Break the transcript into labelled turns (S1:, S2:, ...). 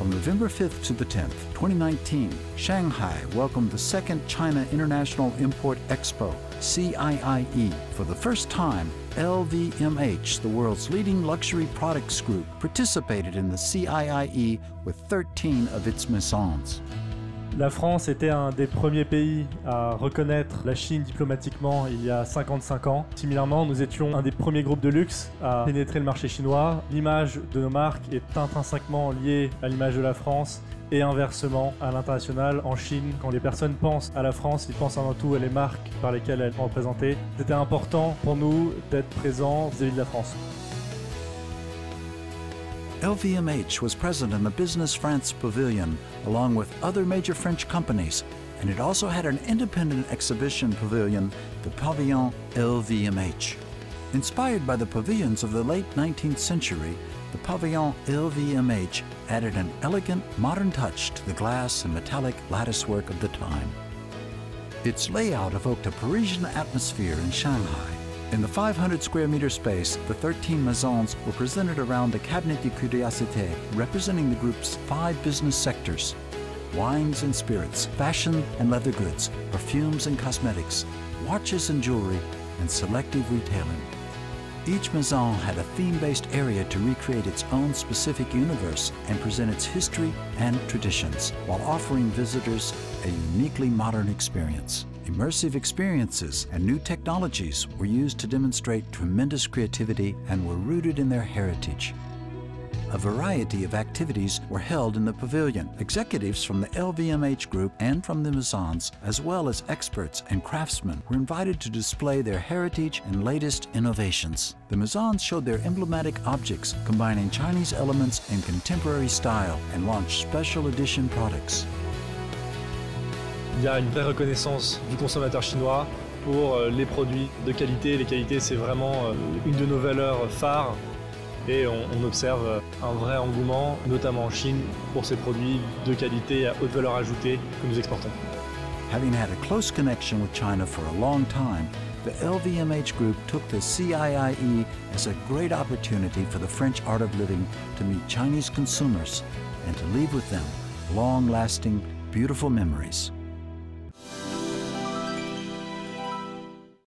S1: From November 5th to the 10th, 2019, Shanghai welcomed the second China International Import Expo, CIIE. For the first time, LVMH, the world's leading luxury products group, participated in the CIIE with 13 of its maisons.
S2: La France était un des premiers pays à reconnaître la Chine diplomatiquement il y a 55 ans. Similairement, nous étions un des premiers groupes de luxe à pénétrer le marché chinois. L'image de nos marques est intrinsèquement liée à l'image de la France et inversement à l'international en Chine. Quand les personnes pensent à la France, ils pensent avant tout à les marques par lesquelles elles sont représentées. C'était important pour nous d'être présents vis-à-vis de la France.
S1: LVMH was present in the Business France Pavilion along with other major French companies, and it also had an independent exhibition pavilion, the Pavillon LVMH. Inspired by the pavilions of the late 19th century, the Pavillon LVMH added an elegant, modern touch to the glass and metallic latticework of the time. Its layout evoked a Parisian atmosphere in Shanghai in the 500 square meter space, the 13 maisons were presented around the Cabinet de Curiosité, representing the group's five business sectors wines and spirits, fashion and leather goods, perfumes and cosmetics, watches and jewelry, and selective retailing. Each maison had a theme-based area to recreate its own specific universe and present its history and traditions, while offering visitors a uniquely modern experience. Immersive experiences and new technologies were used to demonstrate tremendous creativity and were rooted in their heritage. A variety of activities were held in the pavilion. Executives from the LVMH group and from the Maisons, as well as experts and craftsmen, were invited to display their heritage and latest innovations. The Maisons showed their emblematic objects, combining Chinese elements and contemporary style, and launched special edition products.
S2: Il y a une vraie reconnaissance du consommateur chinois pour euh, les produits de qualité. Les qualités, c'est vraiment euh, une de nos valeurs phares et on, observe euh, un vrai engouement, notamment en Chine, pour ces produits de qualité à haute valeur ajoutée que nous exportons.
S1: Having had a close connection with China for a long time, the LVMH Group took the CIIE as a great opportunity for the French art of living to meet Chinese consumers and to leave with them long-lasting, beautiful memories.